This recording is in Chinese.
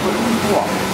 个会通过。